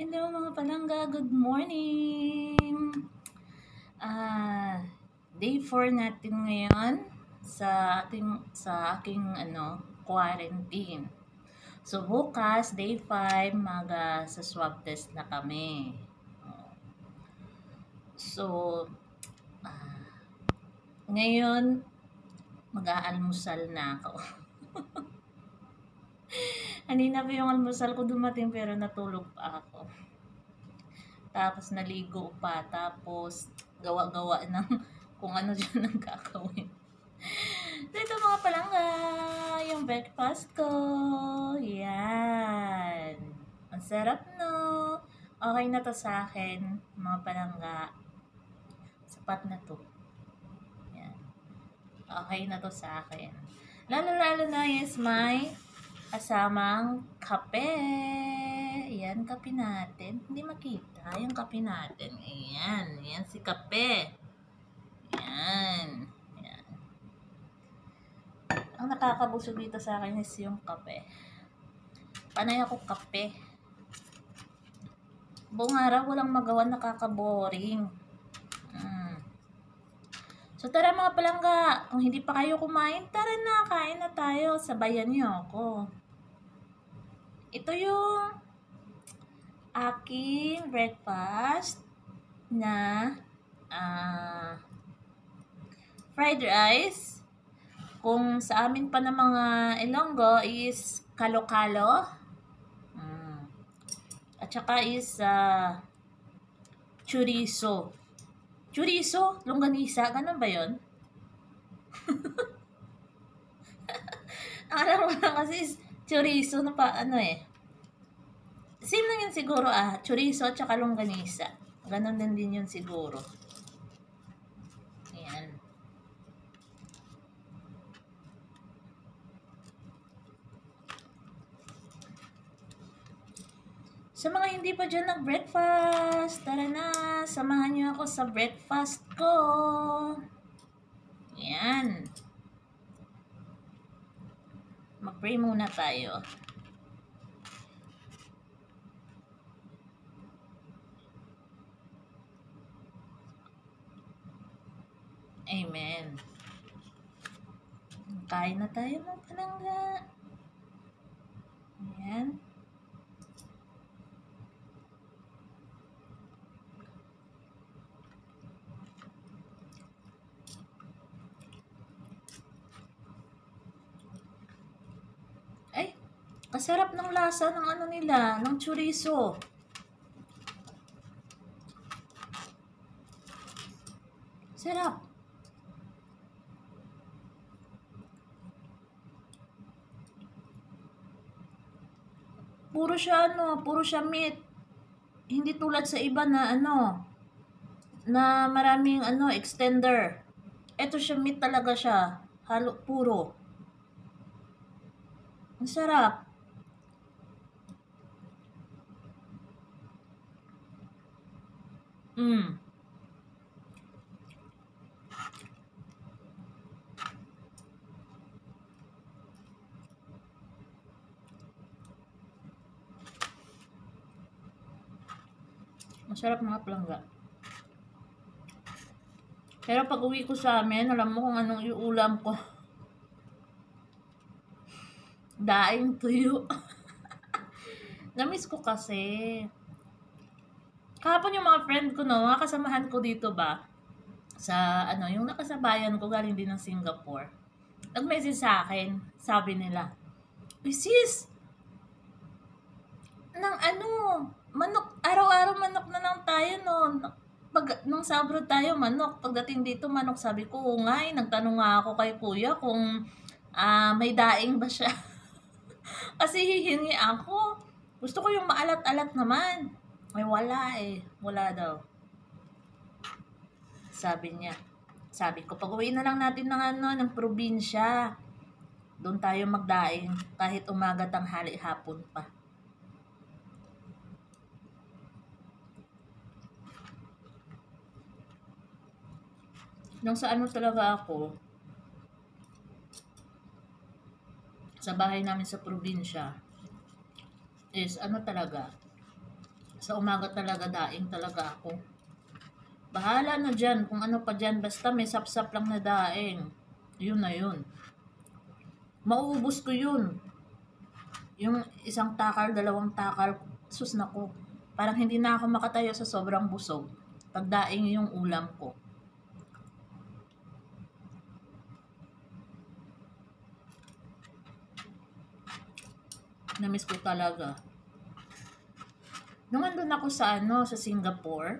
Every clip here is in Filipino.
Hello mga palangga, good morning! Ah, day 4 natin ngayon sa ating sa aking ano, quarantine. So bukas, day 5, maga sa swab test na kami. So, ah, ngayon, mag-aalmusal na ako. Kanina pa yung almusal ko dumating pero natulog pa ako. Tapos naligo pa. Tapos gawa-gawa ng kung ano dyan ang gagawin. Dito mga palangga, yung breakfast ko. Yan. Ang sarap no. Okay na to sa akin, mga palangga. Sapat na to. Yan. Okay na to sa akin. Lalo-lalo na is my kasamang kape. Ayan, kape natin. Hindi makita yung kape natin. Ayan, ayan si kape. Ayan. Ayan. Ang nakakabusog dito sa akin is yung kape. Panay ako kape. Buong araw walang magawa, nakaka-boring. So tara mga palangga, kung hindi pa kayo kumain, tara na, kain na tayo. Sabayan niyo ako. Ito yung aking breakfast na uh, fried rice. Kung sa amin pa ng mga Ilonggo is kalo-kalo. Mm. At saka is uh, chorizo. Chorizo, longganisa, ganun ba yon? Alam mo lang kasi is chorizo na pa, ano eh. Same lang yun siguro ah. Chorizo at saka longganisa. Ganon din din yun siguro. Ayan. Sa mga hindi pa dyan nag-breakfast, tara na, samahan niyo ako sa breakfast ko. Ayan. Mag-pray muna tayo. Amen. Kain na tayo ng panangga. Ayan. Kasarap ng lasa ng ano nila, ng chorizo. Sarap. Puro siya ano, puro siya meat. Hindi tulad sa iba na ano, na maraming ano, extender. Ito siya meat talaga siya. Halo, puro. Ang sarap. Mm. Masarap mga plangga. Pero pag uwi ko sa amin, alam mo kung anong iulam ko. Daing tuyo. Namiss ko kasi. Kahapon yung mga friend ko, no, mga kasamahan ko dito ba, sa, ano, yung nakasabayan ko galing din ng Singapore. Nag-message sa akin, sabi nila, Uy, sis, nang ano, manok, araw-araw manok na lang tayo, no. Pag, nung sa abroad tayo, manok. Pagdating dito, manok, sabi ko, oo nga, eh, nagtanong nga ako kay kuya kung uh, may daing ba siya. Kasi hihingi ako. Gusto ko yung maalat-alat naman. Ay, wala eh. Wala daw. Sabi niya. Sabi ko, pag uwi na lang natin ng ano, ng probinsya. Doon tayo magdaing kahit umaga tanghali hapon pa. Nung sa ano talaga ako, sa bahay namin sa probinsya, is ano talaga, Sa umaga talaga daing talaga ako. Bahala na dyan kung ano pa dyan. Basta may sapsap lang na daing. Yun na yun. Mauubos ko yun. Yung isang takal, dalawang takal, sus na ko. Parang hindi na ako makatayo sa sobrang busog. Pag daing yung ulam ko. Namiss ko talaga. Nung andun ako sa ano, sa Singapore,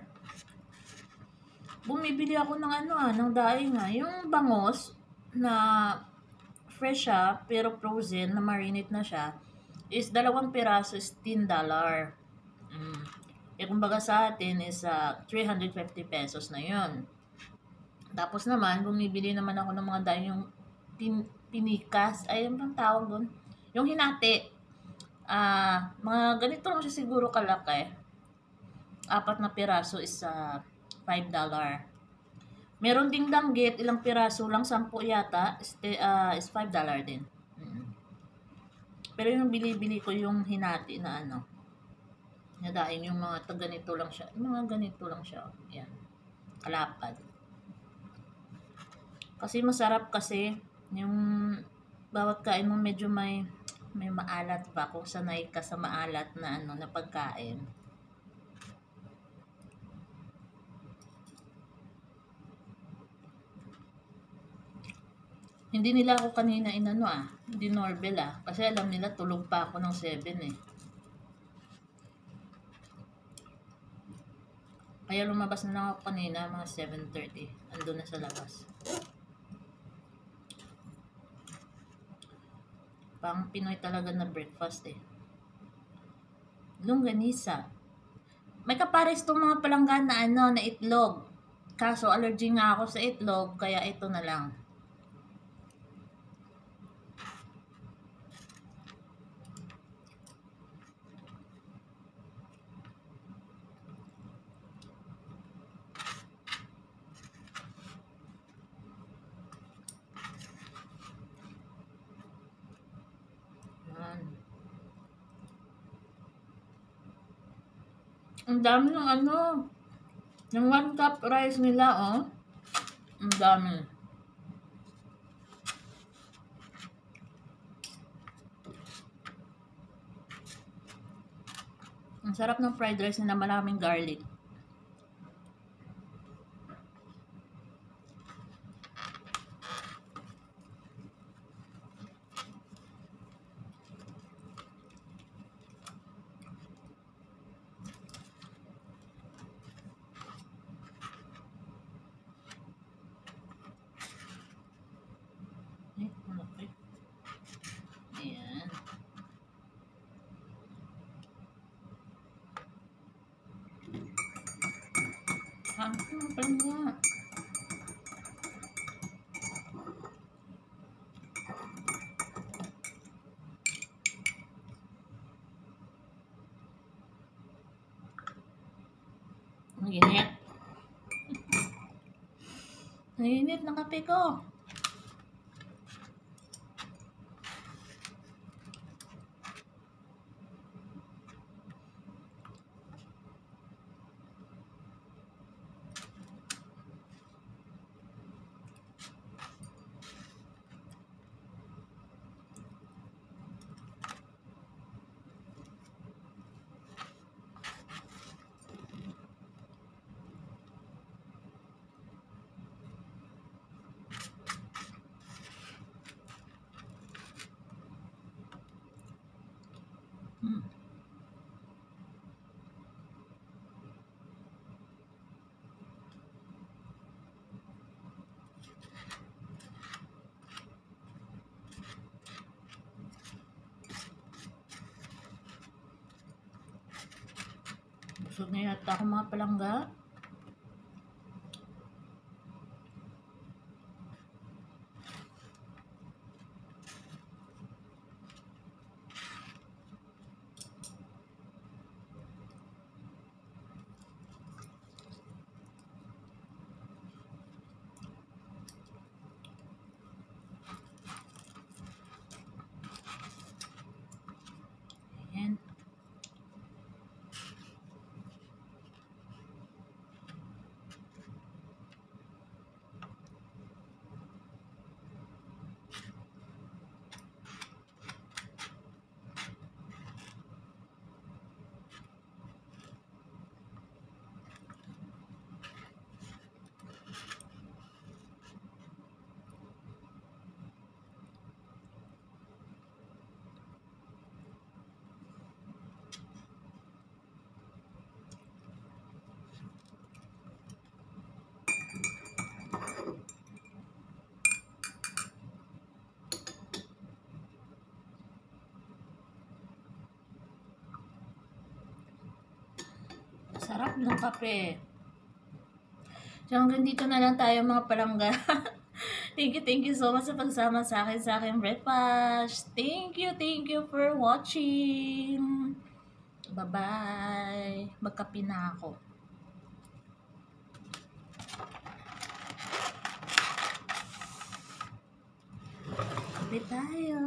bumibili ako ng ano ah, ng daing ah. Yung bangos na fresh siya, pero frozen, na marinate na siya, is dalawang piraso is 10 dollar. Mm. Eh, kumbaga sa atin is ah, 350 pesos na yun. Tapos naman, bumibili naman ako ng mga daing yung pin, pinikas, ay yung tawag doon? Yung hinati. Ah, mga ganito lang siya siguro kalaki. Apat na piraso is ah, 5 dollar. Meron ding danggit, ilang piraso lang, 10 yata, is, ah, is 5 dollar din. Pero yung bili-bili ko yung hinati na ano, nadaing yung mga tag ganito lang siya. Yung mga ganito lang siya. Yan. Kalapad. Kasi masarap kasi yung bawat kain mo medyo may may maalat pa kung sanay ka sa maalat na ano na pagkain. Hindi nila ako kanina inano ah, hindi Norbel ah, kasi alam nila tulog pa ako ng 7 eh. Kaya lumabas na lang ako kanina mga 7.30. Ando na sa labas. Pang Pinoy talaga na breakfast eh. Longganisa. May kapares tong mga palanggan na ano, na itlog. Kaso allergy nga ako sa itlog, kaya ito na lang. Yan. Ang dami ng ano. Yung one cup rice nila, oh. Ang dami. Ang sarap ng fried rice na maraming garlic. Eh, malaki. Ayan. Pa nga. Ang init. Ang init ng kape ko. Busog na yata ako mga palangga. Ayan. Sarap ng kape. So hanggang dito na lang tayo mga palangga. thank you, thank you so much sa pagsama sa akin sa aking breakfast. Thank you, thank you for watching. Bye-bye. Magkape na ako. Kape tayo.